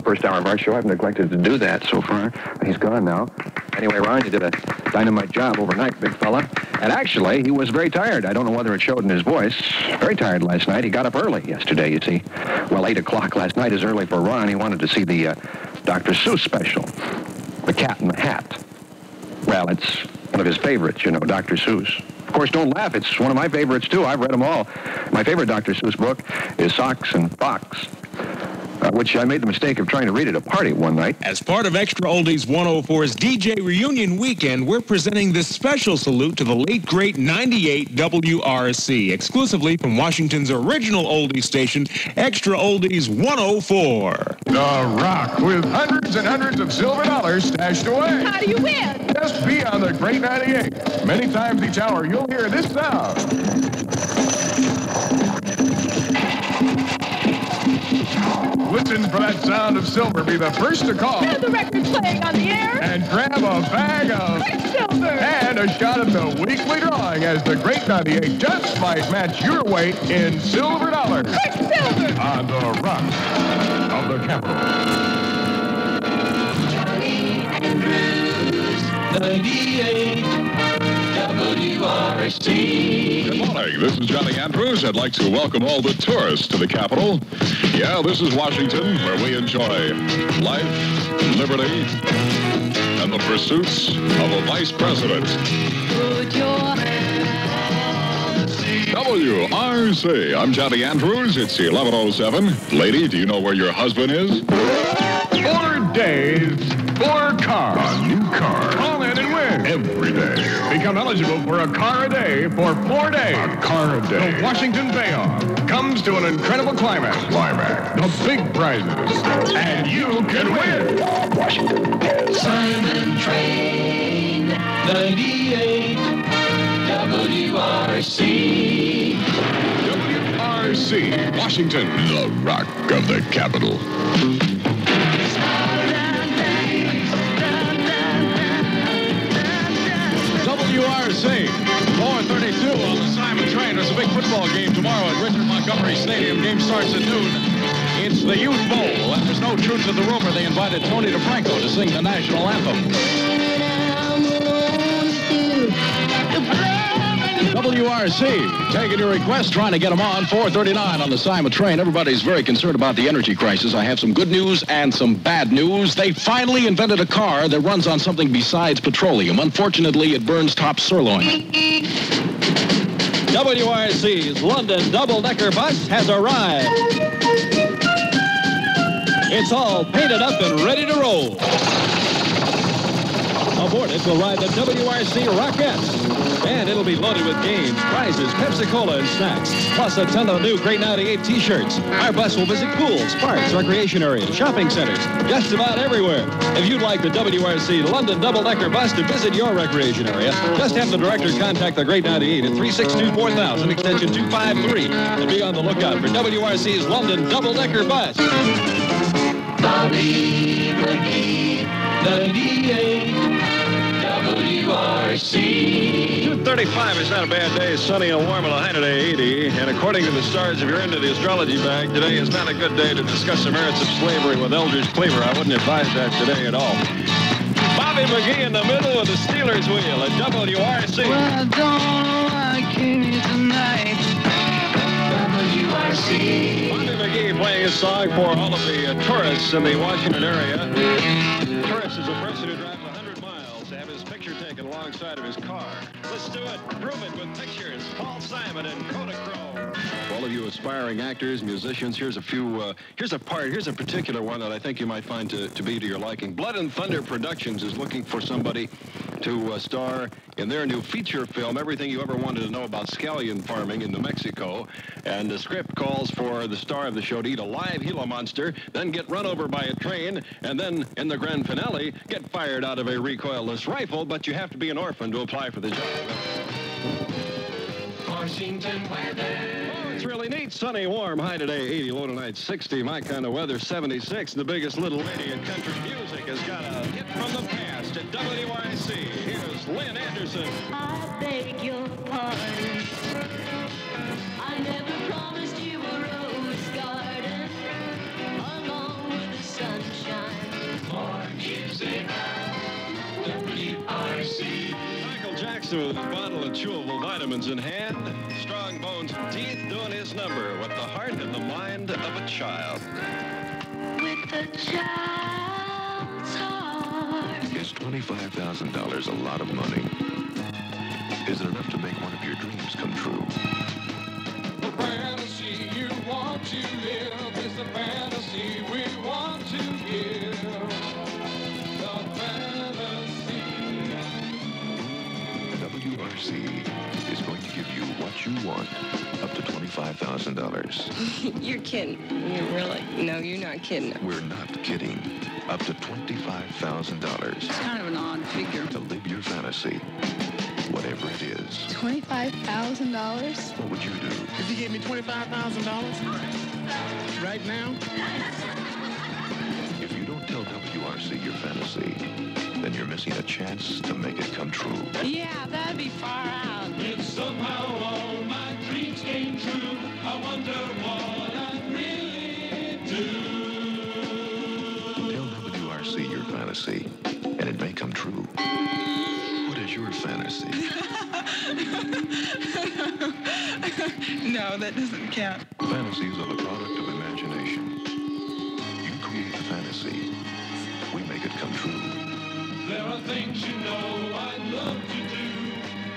first hour of our show. I've neglected to do that so far. He's gone now. Anyway, Ron, you did a dynamite job overnight, big fella. And actually, he was very tired. I don't know whether it showed in his voice. Very tired last night. He got up early yesterday, you see. Well, 8 o'clock last night is early for Ron. He wanted to see the uh, Dr. Seuss special, The Cat in the Hat. Well, it's one of his favorites, you know, Dr. Seuss. Of course, don't laugh. It's one of my favorites, too. I've read them all. My favorite Dr. Seuss book is Socks and Fox uh, which I made the mistake of trying to read at a party one night. As part of Extra Oldies 104's DJ Reunion Weekend, we're presenting this special salute to the late, great 98 WRC, exclusively from Washington's original oldie station, Extra Oldies 104. The Rock, with hundreds and hundreds of silver dollars stashed away. How do you win? Just be on the Great 98. Many times each hour, you'll hear this sound. Listen for that sound of silver. Be the first to call. Hear the record playing on the air. And grab a bag of silver. and a shot at the weekly drawing as the Great 98 just might match your weight in silver dollars Quicksilver. on the Rock of the Capital. 98 WRC. Good morning. This is Johnny Andrews. I'd like to welcome all the tourists to the capital. Yeah, this is Washington, where we enjoy life, liberty, and the pursuits of a vice president. WRC. I'm Johnny Andrews. It's 1107. Lady, do you know where your husband is? Four days, four cars. A new car. Every day. Become eligible for a car a day for four days. A car a day. The Washington Payoff comes to an incredible climax. Climax. The big prizes. And you can win. Washington. Simon Train. 98 WRC. WRC. Washington, the rock of the capital. WRC 432 on the Simon Train. There's a big football game tomorrow at Richard Montgomery Stadium. Game starts at noon. It's the Youth Bowl, and there's no truth to the rumor they invited Tony DeFranco to sing the national anthem. WRC taking your request, trying to get them on 439 on the Simon Train. Everybody's very concerned about the energy crisis. I have some good news and some bad news. They finally invented a car that runs on something besides petroleum. Unfortunately, it burns top sirloin. WRC's London double-decker bus has arrived. It's all painted up and ready to roll. Aboard it will ride the WRC Rockettes. And it'll be loaded with games, prizes, Pepsi-Cola, and snacks, plus a ton of new Great 98 t-shirts. Our bus will visit pools, parks, recreation areas, shopping centers, just about everywhere. If you'd like the WRC London double-decker bus to visit your recreation area, just have the director contact the Great 98 at 362-4000, extension 253, and be on the lookout for WRC's London double-decker bus. Bobby McGee. 98 WRC. 235 is not a bad day. Sunny and warm and a high today, 80. And according to the stars, if you're into the astrology bag, today is not a good day to discuss the merits of slavery with Eldridge Cleaver. I wouldn't advise that today at all. Bobby McGee in the middle of the Stealers Wheel at WRC. I don't like you tonight. WRC. Bobby McGee playing his song for all of the uh, tourists in the Washington area. Tourist is a person who drives 100 miles to have his picture taken alongside of his car. Let's do it. It with pictures. Paul Simon and Kodachrome. For all of you aspiring actors, musicians, here's a few, uh, here's a part, here's a particular one that I think you might find to, to be to your liking. Blood and Thunder Productions is looking for somebody to uh, star in their new feature film, Everything You Ever Wanted to Know About Scallion Farming in New Mexico. And the script calls for the star of the show to eat a live Gila monster, then get run over by a train, and then, in the grand finale, get fired out of a recoilless rifle, but you have to be an orphan to apply for the job. Washington weather. Oh, it's really neat. Sunny, warm, high today, 80, low tonight, 60. My kind of weather, 76. The biggest little lady in country music has got a hit from the past at WYC. Here's Lynn Anderson. I beg your pardon. I never promised With his bottle of chewable vitamins in hand. Strong bones and teeth doing his number with the heart and the mind of a child. With a child's heart. Is $25,000 a lot of money? You what you want up to $25,000. you're kidding. You're really? No, you're not kidding. We're not kidding. Up to $25,000 It's kind of an odd figure. to live your fantasy, whatever it is. $25,000? What would you do? If you gave me $25,000 right now, If you don't tell WRC your fantasy, then you're missing a chance to make it come true. Yeah, that'd be far out. If somehow all my dreams came true, I wonder what I'd really do. Tell WRC your fantasy, and it may come true. What is your fantasy? no, that doesn't count. Fantasies are the product of imagination. You create the fantasy. We make it come true. There are things you know I'd love to do.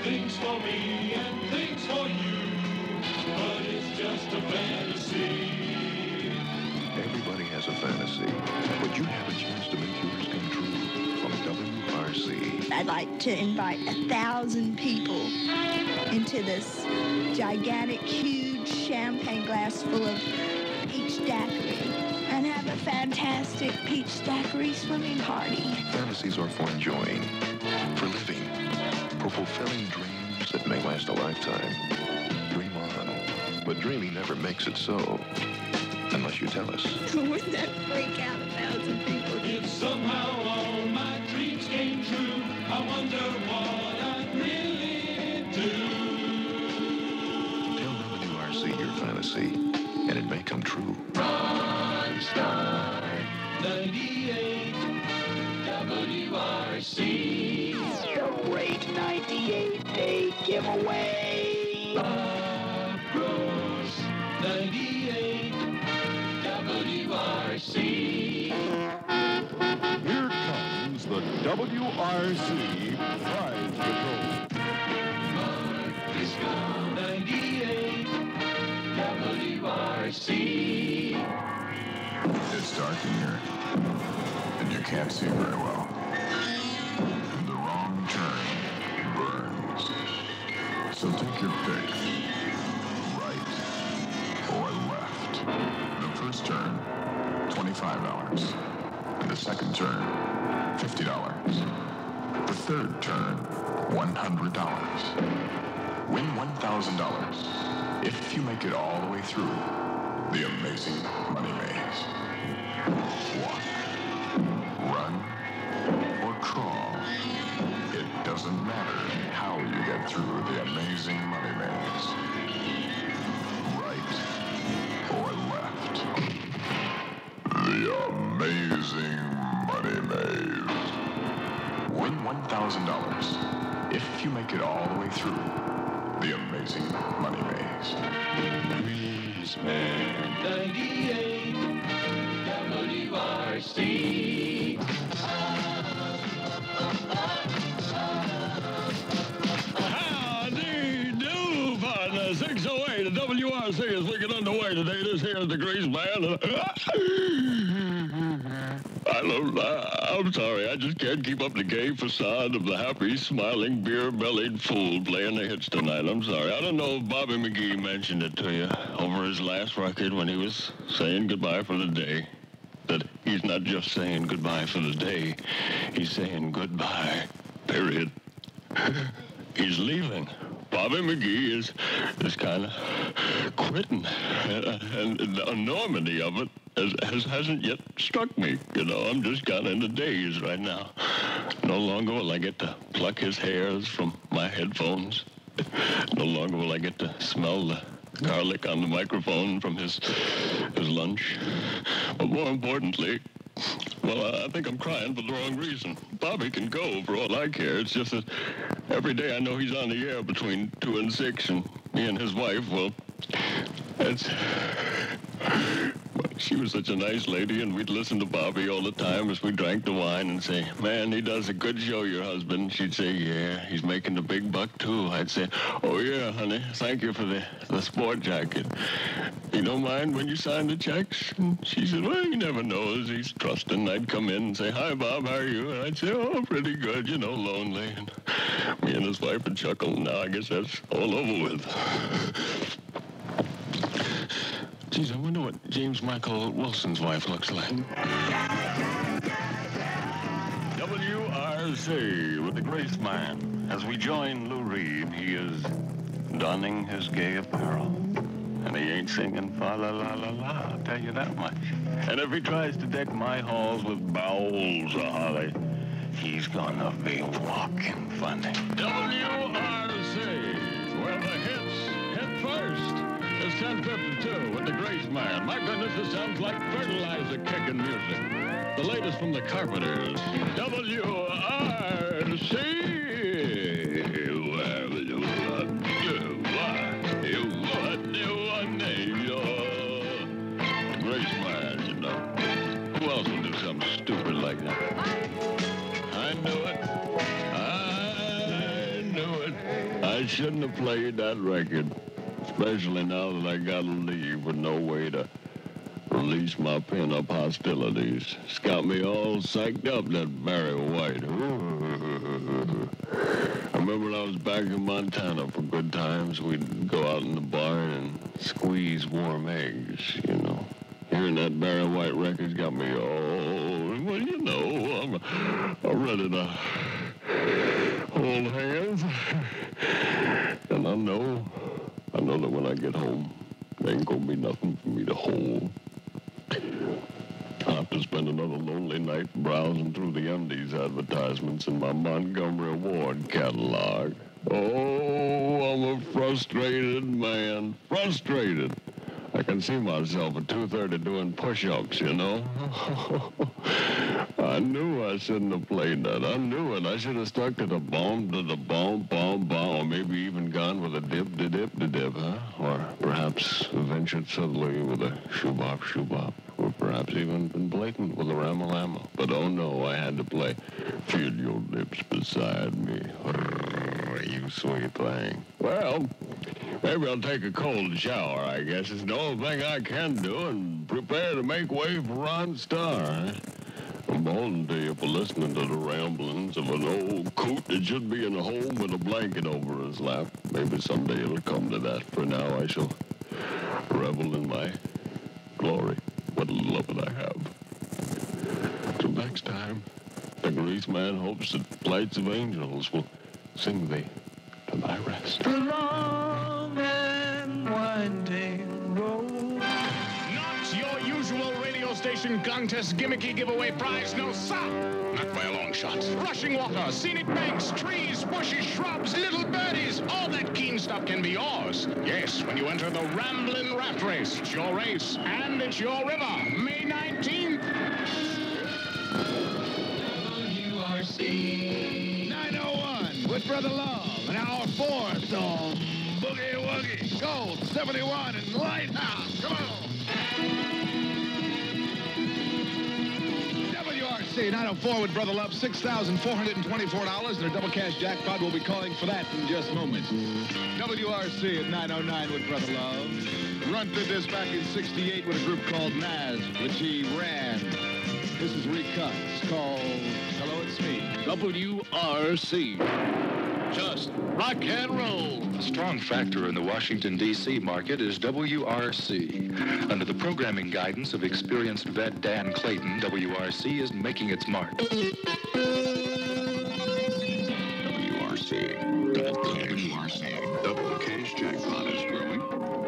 Things for me and things for you. But it's just a fantasy. Everybody has a fantasy, but you have a chance to make yours come true from WRC. I'd like to invite a thousand people into this gigantic, huge champagne glass full of peach daiquiri and have a fantastic peach daiquiri swimming party. Fantasies are for enjoying, for living, for fulfilling dreams that may last a lifetime. Dream on. But dreaming never makes it so. Unless you tell us. Wouldn't that freak out a thousand people? If somehow all my dreams came true, I wonder what I'd really do. Tell WRC your fantasy, and it may come true. Ron Starr 98 WRC. The Great 98 Day Giveaway. Bob WRC Prize Patrol. Disco 98 WRC. It's dark in here, and you can't see very well. And the wrong turn burns. So take your pick. Right or left. The first turn, $25. And the second turn, $1,000 if you make it all the way through the amazing money maze. Walk, run, or crawl. It doesn't matter how you get through the amazing money maze. Right or left. The amazing money maze. Win $1,000 if you make it all the way through amazing money maze. Grease Man 98 WRC. Howdy do, partner. 608, the WRC is wicked underway today. This here is the Grease Man. I don't, I'm sorry, I just can't keep up the gay facade of the happy, smiling, beer-bellied fool playing the hits tonight. I'm sorry. I don't know if Bobby McGee mentioned it to you over his last record when he was saying goodbye for the day. That he's not just saying goodbye for the day, he's saying goodbye, period. he's leaving. Bobby McGee is is kind of quitting, uh, and the enormity of it has, has hasn't yet struck me. You know, I'm just kind of in the daze right now. No longer will I get to pluck his hairs from my headphones. No longer will I get to smell the garlic on the microphone from his his lunch. But more importantly, Well, I think I'm crying for the wrong reason. Bobby can go for all I care. It's just that every day I know he's on the air between 2 and 6, and me and his wife, well, it's... She was such a nice lady, and we'd listen to Bobby all the time as we drank the wine and say, man, he does a good show, your husband. She'd say, yeah, he's making the big buck, too. I'd say, oh, yeah, honey, thank you for the, the sport jacket. You don't mind when you sign the checks? And she said, well, he never knows. He's trusting. I'd come in and say, hi, Bob, how are you? And I'd say, oh, pretty good, you know, lonely. And me and his wife would chuckle. Now I guess that's all over with. Geez, I wonder what James Michael Wilson's wife looks like. WRC with the Grease Man. As we join Lou Reed, he is donning his gay apparel. And he ain't singing fa la la la la, I'll tell you that much. And if he tries to deck my halls with bowls of holly, he's gonna be walking funny. WRC, 1052 with the Grease Man. My goodness, this sounds like fertilizer kicking music. The latest from the Carpenters. WRC. Grease Man, you know. Who else would do something stupid like that? I knew it. I knew it. I shouldn't have played that record. Especially now that I gotta leave with no way to release my pent-up hostilities. It's got me all psyched up, that Barry White. I remember when I was back in Montana for good times, we'd go out in the barn and squeeze warm eggs, you know. Hearing that Barry White record's got me all, well, you know, I'm, I'm ready to hold hands. And I know I know that when I get home, there ain't gonna be nothing for me to hold. I'll have to spend another lonely night browsing through the undies advertisements in my Montgomery Ward catalog. Oh, I'm a frustrated man. Frustrated. I can see myself at 2.30 doing push-ups, you know? I knew I shouldn't have played that. I knew it. I should have stuck to the bomb, to the bomb, bomb, bomb, or maybe even gone with a dip, da dip, da dip, huh? Or perhaps ventured subtly with a shoebop, shoebop. Or perhaps even been blatant with a ramalama. But oh no, I had to play Feel Your Lips Beside Me. You sweet thing. Well, maybe I'll take a cold shower, I guess. It's the only thing I can do and prepare to make way for Ron Starr. Beholden to you for listening to the ramblings of an old coot that should be in a home with a blanket over his lap. Maybe someday it'll come to that. For now, I shall revel in my glory. What a love that I have. Till next time, the grease man hopes that flights of angels will sing thee to thy rest. The long station contest gimmicky giveaway prize, no sir. Not by a long shot. Rushing water, scenic banks, trees, bushes, shrubs, little birdies, all that keen stuff can be yours. Yes, when you enter the Ramblin' Raft Race. It's your race, and it's your river. May 19th. WRC 901 with Brother Love, an hour four song. Boogie Woogie, Gold 71 and Lighthouse. Come on. WRC 904 with Brother Love, $6,424, and a double cash jackpot. We'll be calling for that in just moments. WRC at 909 with Brother Love. Runt did this back in 68 with a group called Nazz, which he ran. This is recut. It's called Hello, It's Me. WRC. Just rock and roll. A strong factor in the Washington, D.C. market is WRC. Under the programming guidance of experienced vet Dan Clayton, WRC is making its mark. WRC. WRC. Double cash jackpot is growing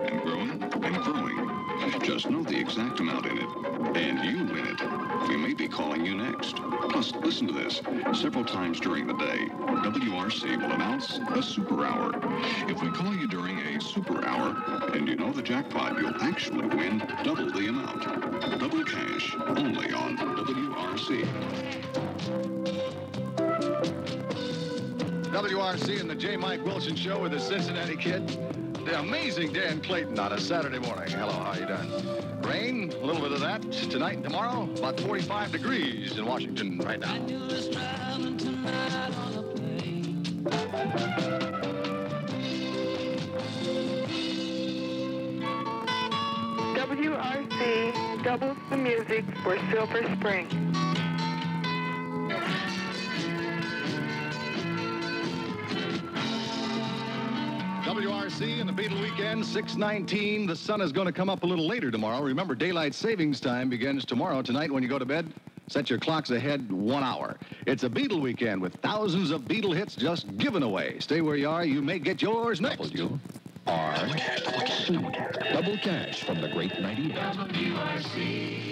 and growing and growing. Just know the exact amount in it, and you win it. Calling you next. Plus, listen to this. Several times during the day, WRC will announce a super hour. If we call you during a super hour and you know the jackpot, you'll actually win double the amount. Double cash only on. WRC. WRC and the J. Mike Wilson Show with the Cincinnati Kid. The amazing Dan Clayton on a Saturday morning. Hello, how you doing? Rain, a little bit of that tonight and tomorrow. About 45 degrees in Washington right now. WRC doubles the music for Silver Spring. WRC and the Beatle Weekend, 619. The sun is going to come up a little later tomorrow. Remember, daylight savings time begins tomorrow. Tonight, when you go to bed, set your clocks ahead one hour. It's a Beatle Weekend with thousands of Beatle hits just given away. Stay where you are. You may get yours next. W R C. Double cash from the great 98. WRC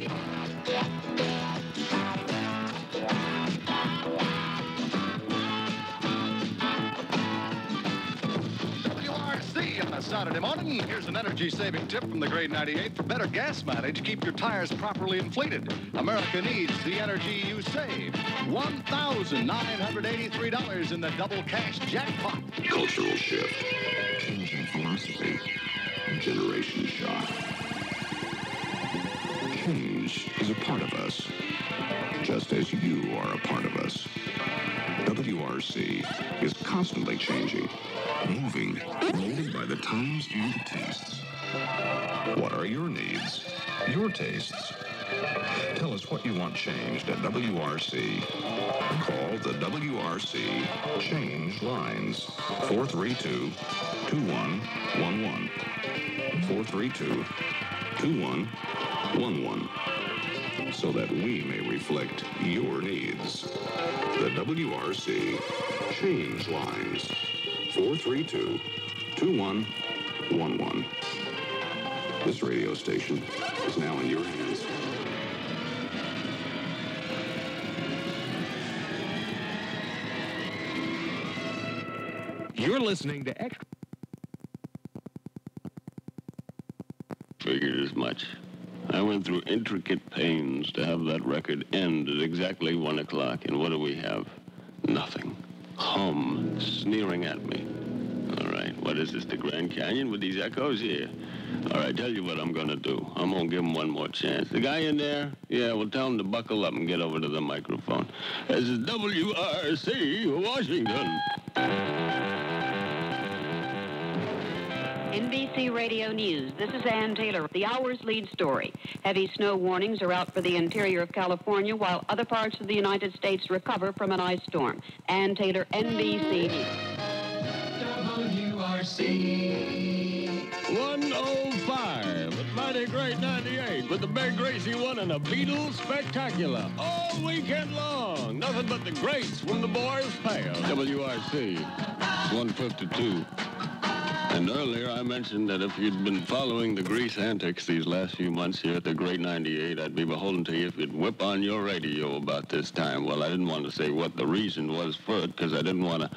Saturday morning. Here's an energy-saving tip from the Great 98. For better gas mileage, keep your tires properly inflated. America needs the energy you save. $1,983 in the double cash jackpot. Cultural shift. Changing philosophy. Generation shock. Change is a part of us, just as you are a part of us. WRC is constantly changing, moving, molded by the times and the tastes. What are your needs? Your tastes? Tell us what you want changed at WRC. Call the WRC Change Lines 432 2111. 432 2111. So that we may reflect your needs. The WRC Change Lines 432 2111. This radio station is now in your hands. You're listening to Extra. Figured as much. I went through intricate pains to have that record end at exactly one o'clock, and what do we have? Nothing. Hum, sneering at me. All right, what is this, the Grand Canyon with these echoes here? All right, tell you what I'm gonna do. I'm gonna give him one more chance. The guy in there? Yeah, well, tell him to buckle up and get over to the microphone. This is WRC Washington. NBC Radio News. This is Ann Taylor. The hour's lead story. Heavy snow warnings are out for the interior of California while other parts of the United States recover from an ice storm. Ann Taylor, NBC News. WRC 105 at Mighty Great 98 with the Big Gracie one and a Beatles spectacular all weekend long. Nothing but the greats from the boys' pale. WRC 152. And earlier I mentioned that if you'd been following the grease antics these last few months here at the Great 98, I'd be beholden to you if you'd whip on your radio about this time. Well, I didn't want to say what the reason was for it because I didn't want to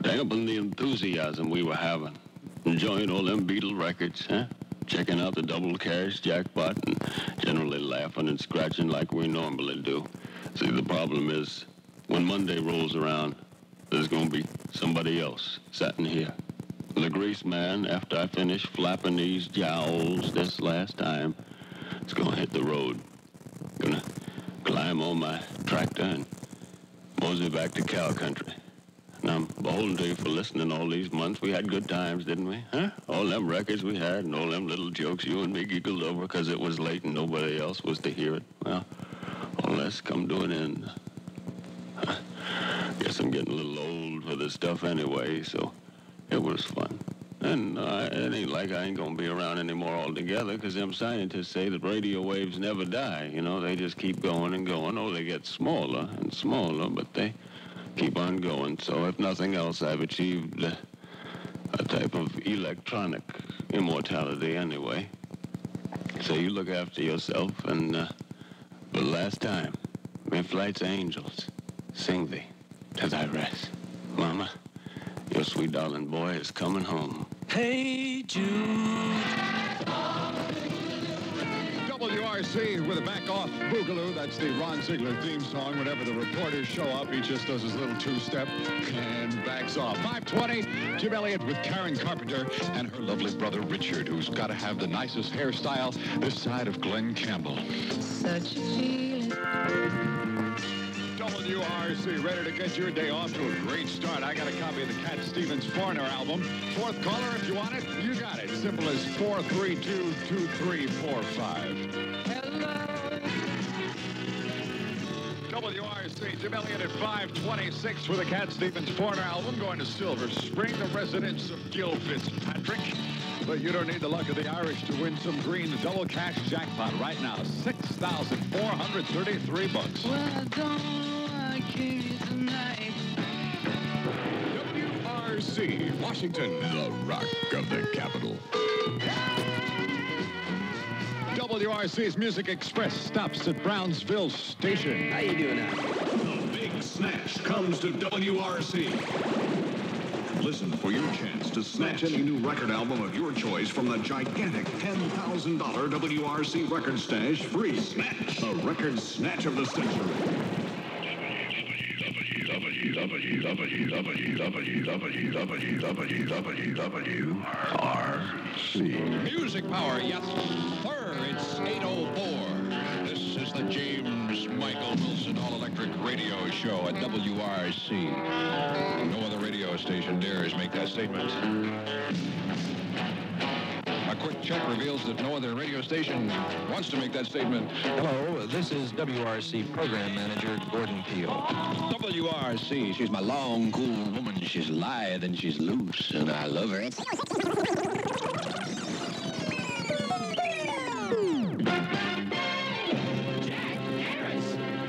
dampen the enthusiasm we were having. Enjoying all them Beatle records, huh? Checking out the double cash jackpot and generally laughing and scratching like we normally do. See, the problem is when Monday rolls around, there's going to be somebody else sitting here. The grease man, after I finish flapping these jowls this last time, going to hit the road. Gonna climb on my tractor and mosey back to cow country. And I'm beholden to you for listening all these months. We had good times, didn't we? Huh? All them records we had and all them little jokes you and me giggled over because it was late and nobody else was to hear it. Well, all that's come to an end. Guess I'm getting a little old for this stuff anyway, so it was fun. And uh, it ain't like I ain't gonna be around anymore altogether, 'cause them scientists say that radio waves never die. You know, they just keep going and going. Oh, they get smaller and smaller, but they keep on going. So if nothing else, I've achieved uh, a type of electronic immortality anyway. So you look after yourself, and uh, for the last time, may flight's angels sing thee to thy rest. Mama, your sweet darling boy is coming home. Hey Jude. WRC with a back off boogaloo. That's the Ron Ziegler theme song. Whenever the reporters show up, he just does his little two-step and backs off. 520, Jim Elliott with Karen Carpenter and her lovely brother Richard, who's got to have the nicest hairstyle this side of Glen Campbell. Such a feeling. WRC, ready to get your day off to a great start. I got a copy of the Cat Stevens Foreigner album. Fourth caller, if you want it, you got it. Simple as 432-2345. WRC, Jim Elliott at 526 for the Cat Stevens Foreigner album. Going to Silver Spring, the residence of Gil Fitzpatrick. But you don't need the luck of the Irish to win some green double cash jackpot right now. 6,433 bucks. Well, WRC, Washington, the rock of the capital. WRC's Music Express stops at Brownsville Station. How you doing now? The big snatch comes to WRC. Listen for your chance to snatch any new record album of your choice from the gigantic $10,000 WRC record stash free. Snatch, a record snatch of the century www.rc. Music power, yes, sir. It's 8.04. This is the James Michael Wilson All-Electric Radio Show at WRC. No other radio station dares make that statement. A quick check reveals that no other radio station wants to make that statement. Hello, this is WRC Program Manager Gordon Peel. WRC, she's my long, cool woman. She's lithe and she's loose, and I love her.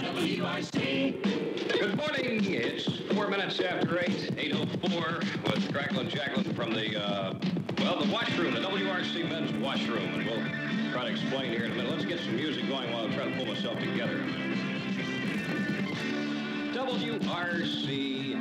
WRC. Good morning. It's four minutes after eight, 804, with Cracklin' Jacqueline from the, uh, well, the washroom, the WRC men's washroom. And we'll try to explain here in a minute. Let's get some music going while I try to pull myself together. WRC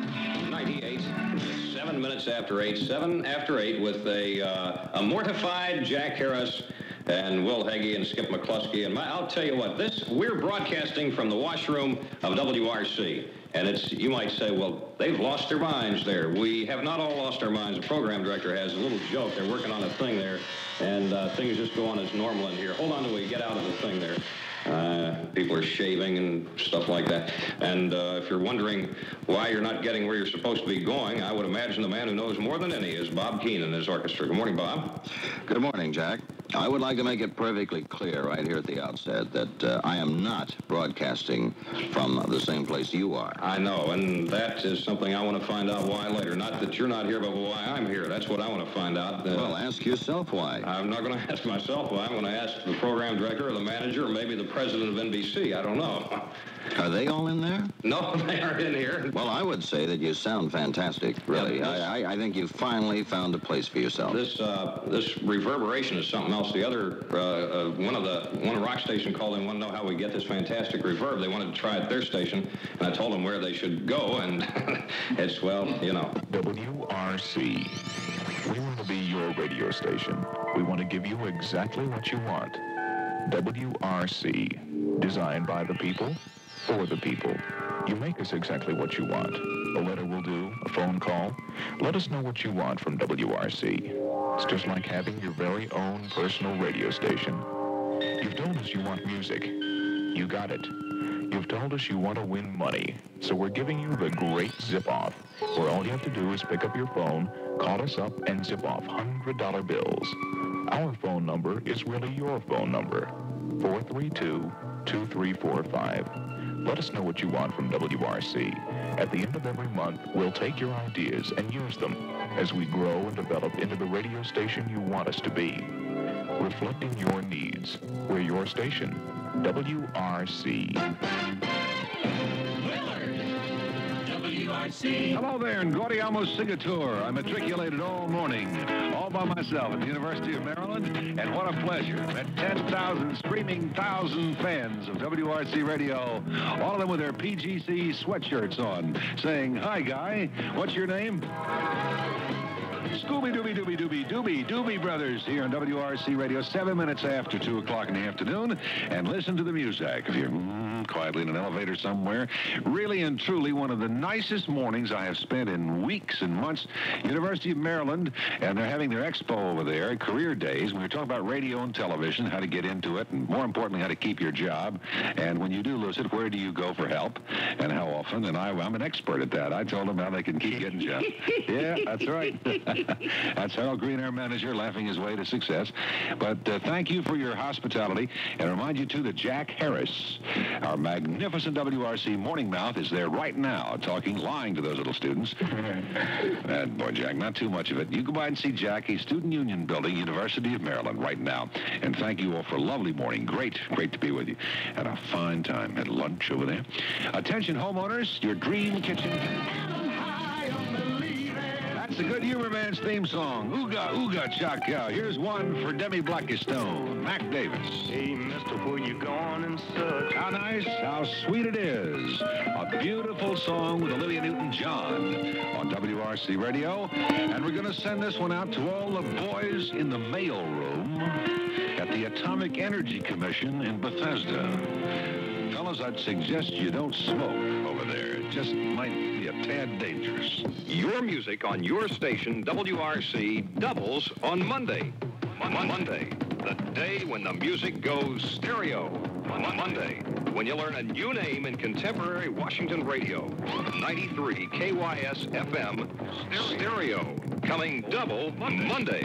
98, it's seven minutes after eight, seven after eight with a, uh, a mortified Jack Harris and Will Heggie and Skip McCluskey. And my, I'll tell you what, this we're broadcasting from the washroom of WRC. And it's, you might say, well, they've lost their minds there. We have not all lost our minds. The program director has a little joke. They're working on a thing there, and uh, things just go on as normal in here. Hold on till we get out of the thing there. Uh, people are shaving and stuff like that. And uh, if you're wondering why you're not getting where you're supposed to be going, I would imagine the man who knows more than any is Bob Keane and his orchestra. Good morning, Bob. Good morning, Jack. I would like to make it perfectly clear right here at the outset that uh, I am not broadcasting from the same place you are. I know, and that is something I want to find out why later. Not that you're not here, but why I'm here. That's what I want to find out. Uh, Well, ask yourself why. I'm not going to ask myself why. I'm going to ask the program director or the manager or maybe the president of NBC. I don't know. Are they all in there? No, they aren't in here. Well, I would say that you sound fantastic, really. Yeah, I, I, I think you've finally found a place for yourself. This uh, this reverberation is something else. The other uh, uh, one of the one rock station called and want to know how we get this fantastic reverb. They wanted to try it at their station, and I told them where they should go, and it's well, you know. WRC. We want to be your radio station. We want to give you exactly what you want. WRC. Designed by the people, for the people. You make us exactly what you want. A letter will do, a phone call. Let us know what you want from WRC. It's just like having your very own personal radio station. You've told us you want music. You got it. You've told us you want to win money. So we're giving you the great zip off, where all you have to do is pick up your phone, call us up, and zip off $100 bills. Our phone number is really your phone number. 432-2345. Let us know what you want from WRC. At the end of every month, we'll take your ideas and use them as we grow and develop into the radio station you want us to be. Reflecting your needs. We're your station. WRC. WRC. Hello there, and Gaudeamus igitur. I matriculated all morning, all by myself at the University of Maryland, and what a pleasure. Met 10,000 screaming thousand fans of WRC Radio, all of them with their PGC sweatshirts on, saying, Hi, guy, what's your name? Scooby Dooby Dooby Dooby Dooby Dooby Brothers here on WRC Radio, seven minutes after 2 o'clock in the afternoon. And listen to the music. If you're quietly in an elevator somewhere, really and truly one of the nicest mornings I have spent in weeks and months. University of Maryland, and they're having their expo over there, career days. We were talking about radio and television, how to get into it, and more importantly, how to keep your job. And when you do lose it, where do you go for help and how often? And I, I'm an expert at that. I told them how they can keep getting jobs. yeah, that's right. that's Harold Green, our manager, laughing his way to success. But uh, thank you for your hospitality. And remind you, too, that Jack Harris, our magnificent WRC morning mouth, is there right now talking, lying to those little students. and boy, Jack, not too much of it. You go by and see Jackie, Student Union Building, University of Maryland, right now. And thank you all for a lovely morning. Great, great to be with you. Had a fine time at lunch over there. Attention, homeowners, your dream kitchen. That's the Good Humor Man's theme song. Ooga, ooga, chaka. Here's one for Demi Blackistone, Mac Davis. Hey, mister, where you going and such? How nice, how sweet it is. A beautiful song with Olivia Newton-John on WRC Radio. And we're going to send this one out to all the boys in the mail room at the Atomic Energy Commission in Bethesda. Fellas, I'd suggest you don't smoke over there. It just might be a tad dangerous. Your music on your station, WRC, doubles on Monday. Mon- Monday, the day when the music goes stereo. Mon- Monday, when you learn a new name in contemporary Washington radio. 93 KYS FM stereo. Coming double Monday.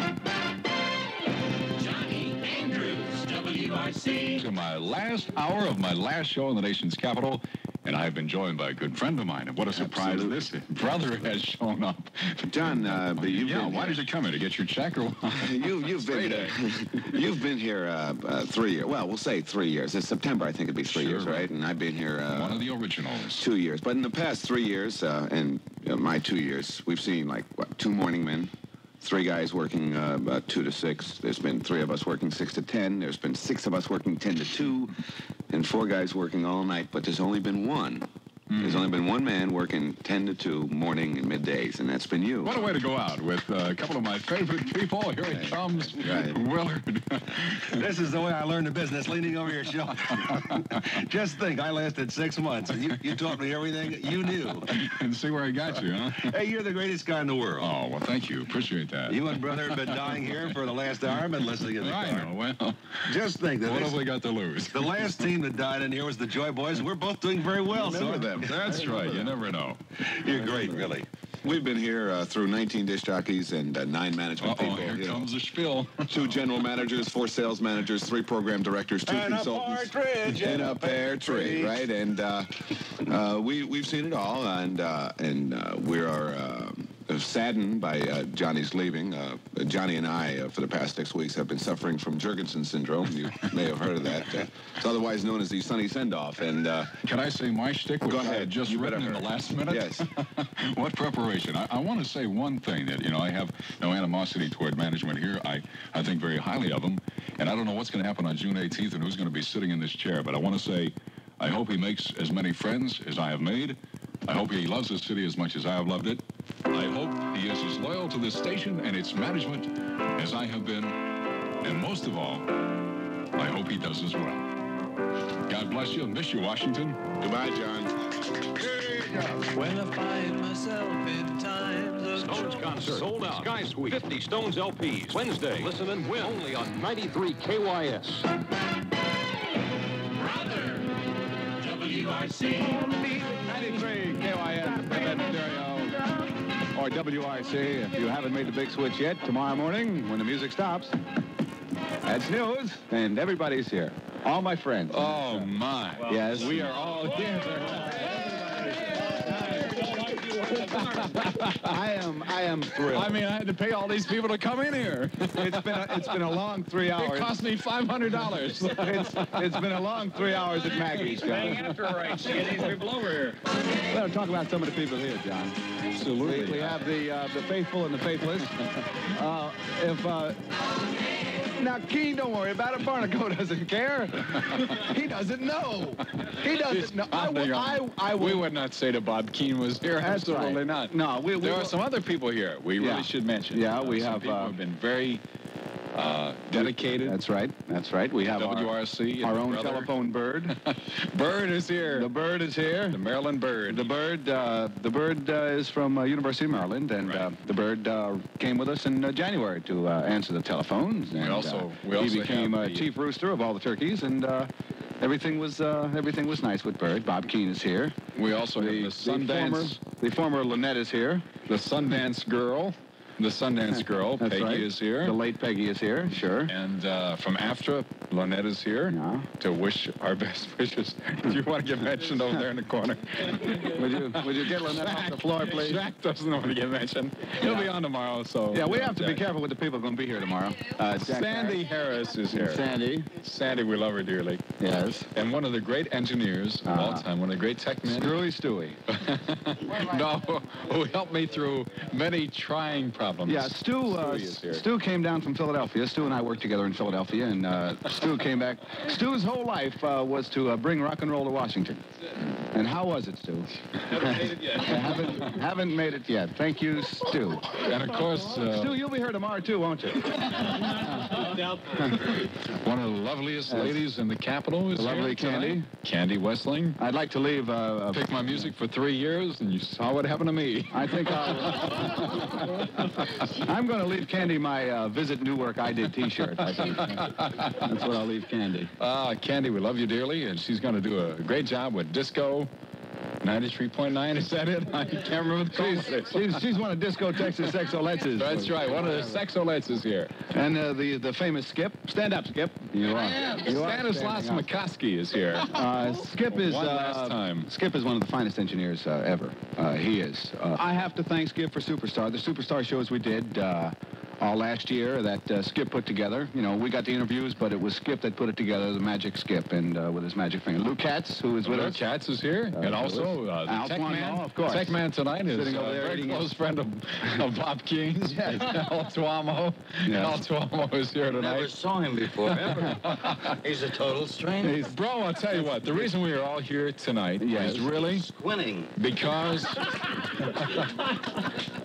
Johnny Andrews, WRC. to my last hour of my last show in the nation's capital, and I've been joined by a good friend of mine. And what a surprise this is. brother has shown up. John, uh, but you've yeah, been why here. did you come here to get your check or what? you, you've been here. you've been here uh, uh, three years. Well, we'll say three years. In September, I think it'd be three Sure. years, right? And I've been here uh, One of the originals. two years. But in the past three years, uh, and uh, my two years, we've seen like what, two morning men, three guys working uh, about two to six. There's been three of us working six to ten. There's been six of us working ten to two, and four guys working all night. But there's only been one. There's only been one man working 10 to 2 morning and middays, and that's been you. What a way to go out with uh, a couple of my favorite people. Here he comes, Willard. This is the way I learned the business, leaning over your shoulder. Just think, I lasted six months, and you, you taught me everything you knew. and see where I got you, huh? Hey, you're the greatest guy in the world. Oh, well, thank you. Appreciate that. You and brother have been dying here for the last hour. I've been listening in the I car. know. Well, Just think that what this- have we got to lose? the last team that died in here was the Joy Boys. We're both doing very well. Remember so That's right. You never know. You're great, really. We've been here uh, through 19 disc jockeys and uh, nine management Uh-oh, people. here you know. comes the spiel. Two general managers, four sales managers, three program directors, two And a consultants, partridge and a a pear tree, right? And uh, uh, we we've seen it all, and uh, and uh, we are uh, saddened by uh, Johnny's leaving. Uh, Johnny and I, uh, for the past six weeks, have been suffering from Jurgensen syndrome. You may have heard of that. Uh, it's otherwise known as the Sunny Send-Off. And uh, Can I say my shtick, which Go I had ahead. just You written in the last minute? Yes. what preparation? I, I want to say one thing that, you know, I have no animosity toward management here. I, I think very highly of them. And I don't know what's going to happen on June 18th and who's going to be sitting in this chair. But I want to say I hope he makes as many friends as I have made. I hope he loves this city as much as I have loved it. I hope he is as loyal to this station and its management as I have been. And most of all, I hope he does as well. God bless you. Miss you, Washington. goodbye, John. When I find myself in times of Stones concert sold out. Sky Suite. 50 Stones LPs. Wednesday. Listen and win. Only on 93 KYS. Brother, WRC. Or WRC, if you haven't made the big switch yet, tomorrow morning when the music stops, that's news, and everybody's here. All my friends. Oh, my. Yes. We are all here. I am I am thrilled. I mean, I had to pay all these people to come in here. it's been a, it's been a long three hours. It cost me $500. it's, it's been a long three hours at Maggie's, John. Get these people over here. Let's talk about some of the people here, John. Absolutely. We, we have the uh, the faithful and the faithless. Uh, if uh, now, Keen, don't worry about it. Barnacle doesn't care. he doesn't know. He doesn't know. I, I, I we would. not say that Bob Keane was here. That's Absolutely right. not. No, we- we there are some other people here. We Yeah. really should mention. Yeah, Uh, we some have, people uh, have been very uh, dedicated. That's right. That's right. We have our- WRC. and Our own brother. telephone bird. Bird is here. The bird is here. The Maryland bird. The bird, uh, the bird uh, is from uh, University of Maryland, and uh, the bird uh, came with us in uh, January to uh, answer the telephones. And, also- uh, we also he became uh, the- chief rooster of all the turkeys, and uh, everything was uh, everything was nice with Bird. Bob Keene is here. We also the, have the Sundance. former, the former Lynette is here. The Sundance girl. The Sundance girl. Peggy right. is here. The late Peggy is here. Sure. And uh, from AFTRA, Lynette is here to wish our best wishes. Do you want to get mentioned over there in the corner? would you would you get Lynette off the floor, please? Jack doesn't want to get mentioned. He'll be on tomorrow, so. Yeah, we uh, have to be careful with the people going to be here tomorrow. Uh, Sandy Harris is here. Sandy. Sandy, we love her dearly. Yes. And one of the great engineers of all Uh-huh. time, one of the great tech men. Screwy Stewie. no, who helped me through many trying problems. Yeah, Stu. Uh, here. Stu came down from Philadelphia. Stu and I worked together in Philadelphia, and uh, Stu came back. Stu's whole life uh, was to uh, bring rock and roll to Washington. And how was it, Stu? Haven't made it yet. haven't, haven't made it yet. Thank you, Stu. And of course, uh, Stu, you'll be here tomorrow too, won't you? one of the loveliest ladies in the capital is The lovely. Candy. Candy Westling. I'd like to leave. Uh, Picked my music for three years, and you saw what happened to me. I think I'll. I'm going to leave Candy my uh, Visit Newark I Did T-shirt. That's what I'll leave Candy. Ah, Candy, we love you dearly, and she's going to do a great job with disco. 93.9, is that it? I can't remember the call. She's, she's, she's one of Disco Tex's Sexolettes. That's right, one of the sexolettes is here. And uh, the the famous Skip. Stand up, Skip. You are. You are Stanislaus standing up. McCoskey is here. Uh, Skip is One uh, last time. Skip is one of the finest engineers uh, ever. Uh, he is. Uh, I have to thank Skip for Superstar. The Superstar shows we did uh, all last year that uh, Skip put together. You know, we got the interviews, but it was Skip that put it together. The magic Skip, and uh, with his magic finger. Lou Katz, who is with Luke us. Katz is here, Uh, and also uh, the Al tech Swanhall, man. of course. Tech man tonight is Sitting over a there very close his- friend of, of Bob King's. Yes. Al Tuamo. Yes. Al Tuamo is here tonight. Never saw him before, ever. He's a total stranger. Hey, bro, I'll tell you what. The reason we are all here tonight Yes. is really Squinting. because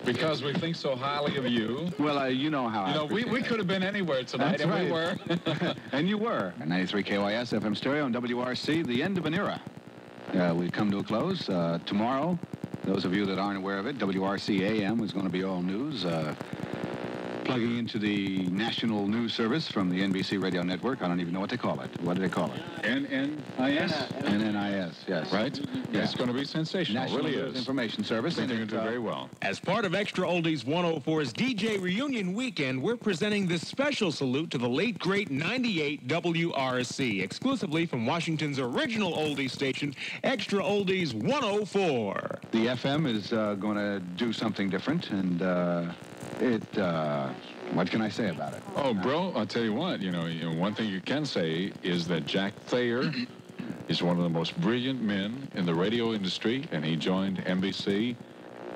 because we think so highly of you. Well, uh, you know how. You I know, we, we could have been anywhere tonight, That's and right. we were. and you were. 93 KYS FM stereo and WRC, the end of an era. Uh, we've come to a close. Uh, tomorrow, those of you that aren't aware of it, WRC AM is going to be all news. Uh, plugging into the national news service from the NBC radio network. I don't even know what they call it. What do they call it? NNIS. NNIS, yes. Right? Yeah. It's going to be sensational. National really News is. Information Service. I they're it, going to do uh, very well. As part of Extra Oldies 104's DJ Reunion Weekend, we're presenting this special salute to the late great 98 WRC, exclusively from Washington's original oldies station, Extra Oldies 104. The FM is uh, going to do something different, and uh, it. Uh, what can I say about it? Oh, bro, I'll tell you what, you know, you know, one thing you can say is that Jack Thayer is one of the most brilliant men in the radio industry, and he joined NBC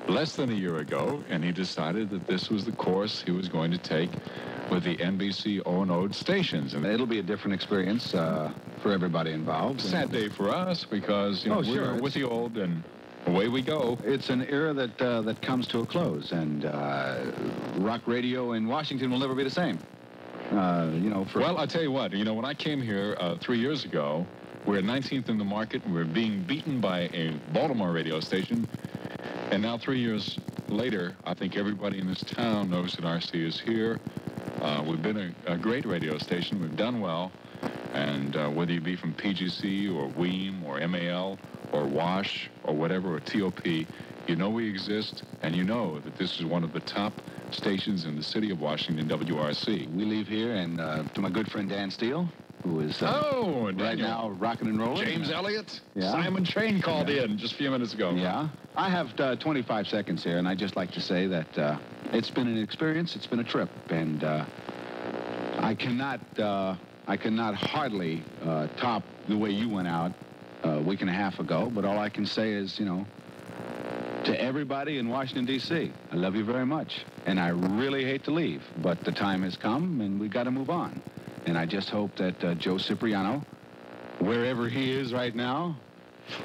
less than a year ago, and he decided that this was the course he was going to take with the NBC O&O stations. And It'll be a different experience uh, for everybody involved. sad day for us because, you know, Oh, we're with the old and away we go. It's an era that uh, that comes to a close, and uh, rock radio in Washington will never be the same. Uh, you know, for Well, I'll tell you what, you know, when I came here uh, three years ago, we were 19th in the market, we were being beaten by a Baltimore radio station. And now, three years later, I think everybody in this town knows that RC is here. Uh, we've been a, a great radio station. We've done well. And uh, whether you be from PGC or Weem or MAL or WASH or whatever, or TOP, you know we exist, and you know that this is one of the top stations in the city of Washington, WRC. we leave here, and uh, to my good friend Dan Steele, who is uh, Oh, right now rocking and rolling. James Elliott, Yeah. Simon Train called in just a few minutes ago. Yeah. I have uh, 25 seconds here, and I'd just like to say that uh, it's been an experience, it's been a trip, and uh, I cannot, uh, I cannot hardly uh, top the way you went out uh, a week and a half ago, but all I can say is, you know, to everybody in Washington, D.C., I love you very much, and I really hate to leave, but the time has come, and we got to move on. And I just hope that uh, Joe Cipriano, wherever he is right now,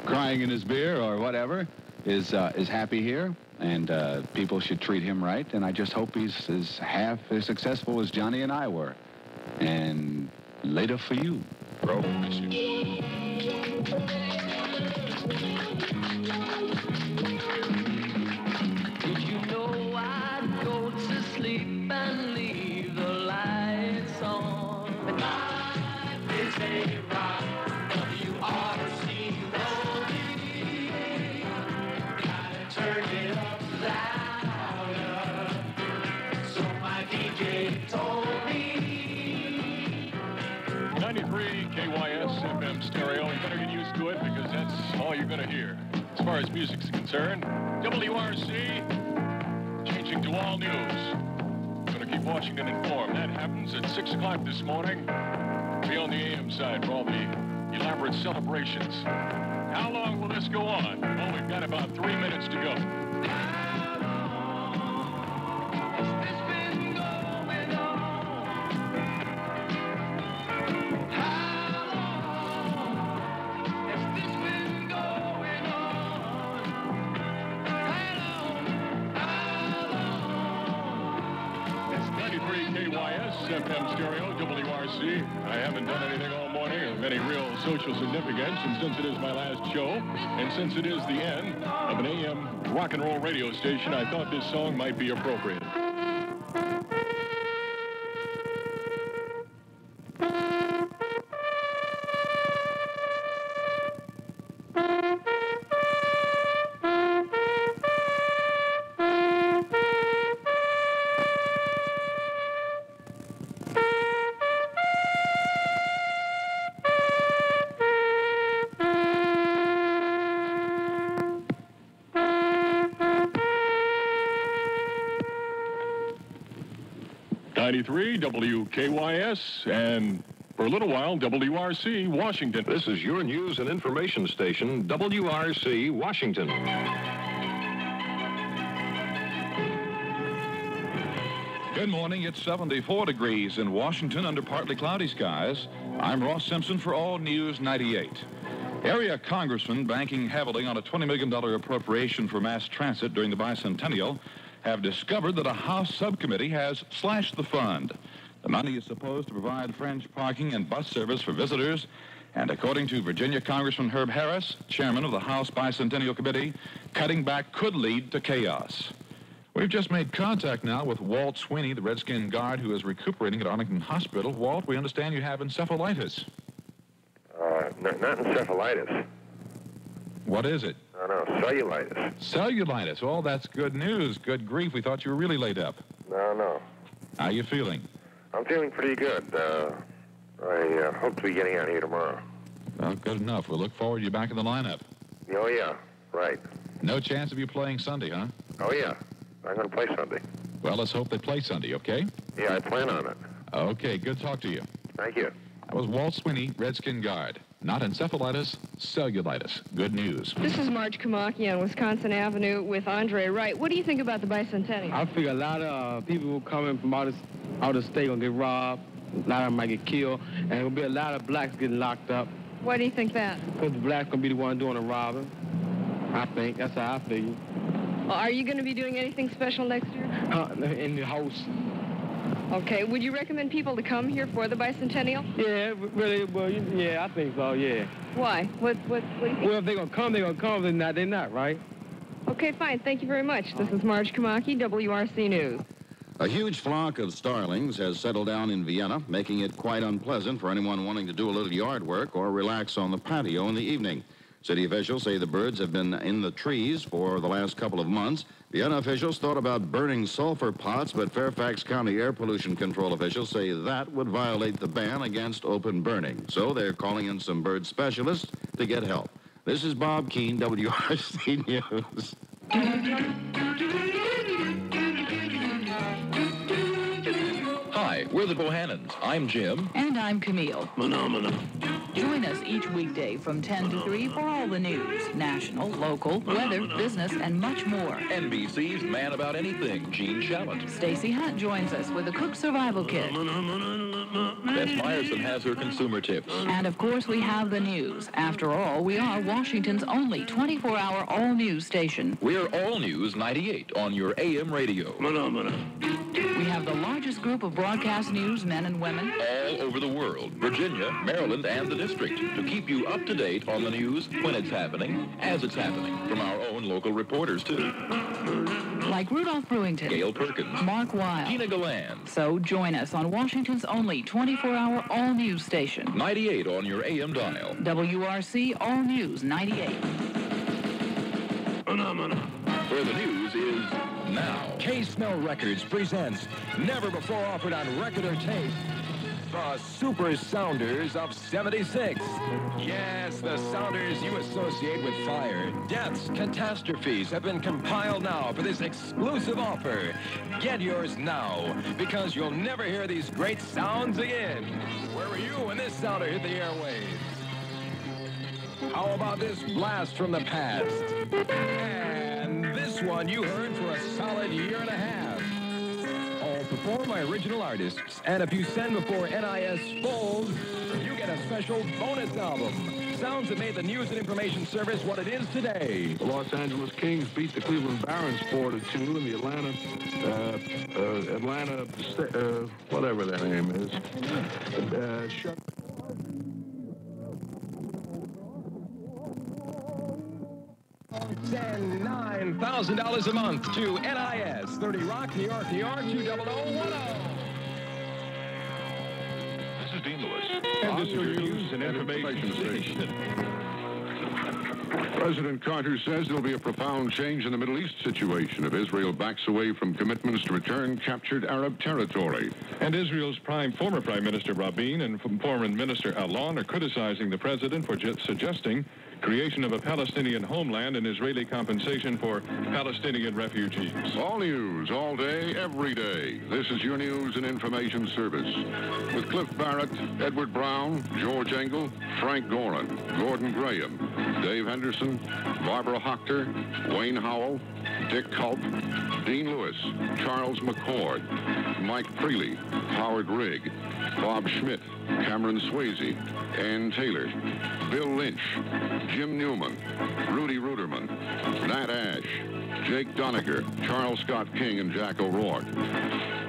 crying in his beer or whatever, is uh, is happy here, and uh, people should treat him right. And I just hope he's as half as successful as Johnny and I were. And later for you, bro. Thank you. As music's concerned, WRC changing to all news. To keep Washington informed. That happens at 6 o'clock this morning. Be on the AM side for all the elaborate celebrations. How long will this go on? Well, we've got about three minutes to go. I haven't done anything all morning of any real social significance, and since it is my last show, and since it is the end of an AM rock and roll radio station, I thought this song might be appropriate. WKYS, and for a little while, WRC, Washington. This is your news and information station, WRC, Washington. Good morning. It's 74 degrees in Washington under partly cloudy skies. I'm Ross Simpson for All News 98. Area congressmen banking heavily on a $20 million appropriation for mass transit during the bicentennial have discovered that a House subcommittee has slashed the fund. Money is supposed to provide French parking and bus service for visitors, and according to Virginia Congressman Herb Harris, chairman of the House Bicentennial Committee, cutting back could lead to chaos. We've just made contact now with Walt Sweeney, the Redskin guard who is recuperating at Arlington Hospital. Walt, we understand you have encephalitis. Uh, n- not encephalitis. What is it? No, no, cellulitis. Cellulitis. Oh, that's good news. Good grief. We thought you were really laid up. No, no. How are you feeling? I'm feeling pretty good. Uh, I uh, hope to be getting out here tomorrow. Well, good enough. We'll look forward to you back in the lineup. Oh, yeah, right. No chance of you playing Sunday, huh? Oh, yeah. I'm going to play Sunday. Well, let's hope they play Sunday, okay? Yeah, I plan on it. Okay, good talk to you. Thank you. That was Walt Sweeney, Redskin guard. Not encephalitis, cellulitis. Good news. This is Marge Kamaki on Wisconsin Avenue with Andre Wright. What do you think about the bicentennial? I figure a lot of uh, people coming from out of, out of state gonna get robbed. A lot of them might get killed, and there'll be a lot of blacks getting locked up. Why do you think that? Because the blacks gonna be the one doing the robbing. I think that's how I figure. Well, are you going to be doing anything special next year? Uh, in the house. Okay. Would you recommend people to come here for the bicentennial? Yeah, really. Well, yeah, I think so. Yeah. Why? What? What? What do you think? Well, if they're gonna come, they're gonna come. They're not. They're not, right? Okay, fine. Thank you very much. This is Marge Kamaki, WRC News. A huge flock of starlings has settled down in Vienna, making it quite unpleasant for anyone wanting to do a little yard work or relax on the patio in the evening. City officials say the birds have been in the trees for the last couple of months. Vienna officials thought about burning sulfur pots, but Fairfax County Air Pollution Control officials say that would violate the ban against open burning. So they're calling in some bird specialists to get help. This is Bob Keene, WRC News. we're the Bohannons. I'm Jim. And I'm Camille. Phenomena. Join us each weekday from 10 to 3 for all the news, national, local, weather, business, and much more. NBC's Man About Anything, Gene Shalit. Stacy Hunt joins us with a Cook Survival Kit. Beth Meyerson has her consumer tips. And of course, we have the news. After all, we are Washington's only 24-hour all-news station. We're All News 98 on your AM radio. We have the largest group of broadcast news men and women. All over the world, Virginia, Maryland, and the district, to keep you up to date on the news when it's happening, as it's happening, from our own local reporters, too. Like Rudolph Brewington, Gail Perkins, Mark Weil. Tina Galan, So join us on Washington's only 24-hour all-news station. 98 on your AM dial. WRC All News 98. Where the news is now. K-Smell Records presents, never before offered on record or tape, the Super Sounders of 76. Yes, the sounders you associate with fire, deaths, catastrophes have been compiled now for this exclusive offer. Get yours now, because you'll never hear these great sounds again. Where were you when this sounder hit the airwaves? How about this blast from the past? And this one you heard for a solid year and a half. All performed by original artists. And if you send before NIS Fold, you get a special bonus album. Sounds that made the news and information service what it is today. The Los Angeles Kings beat the Cleveland Barons 4 to 2 in the Atlanta, uh, uh, Atlanta, uh, whatever their name is. Uh, shut $9,000 a month to NIS 30 Rock, New York, New York, 20010. This is Dean Lewis. And this is your news and information station. President Carter says there'll be a profound change in the Middle East situation if Israel backs away from commitments to return captured Arab territory. And Israel's prime former Prime Minister Rabin and Foreign Minister Allon are criticizing the president for suggesting creation of a Palestinian homeland and Israeli compensation for Palestinian refugees. All news, all day, every day. This is your news and information service. With Cliff Barrett, Edward Brown, George Engel, Frank Gorin, Gordon Graham, Dave Henderson, Barbara Hochter, Wayne Howell, Dick Culp, Dean Lewis, Charles McCord, Mike Preeley, Howard Rigg, Bob Schmidt, Cameron Swayze, Ann Taylor, Bill Lynch, Jim Newman, Rudy Ruderman, Nat Ash, Jake Doniger, Charles Scott King, and Jack O'Rourke.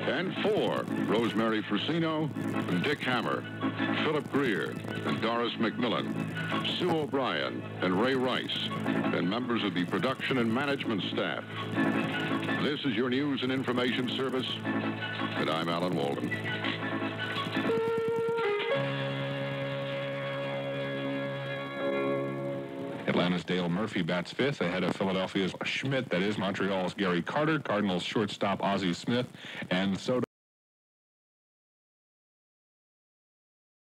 And four, Rosemary Frusino, Dick Hammer, Philip Greer, and Doris McMillan, Sue O'Brien, and Ray Rice, and members of the production and management staff. This is your news and information service, and I'm Alan Walden. Atlanta's Dale Murphy bats fifth ahead of Philadelphia's Schmidt. That is Montreal's Gary Carter, Cardinals shortstop Ozzie Smith, and so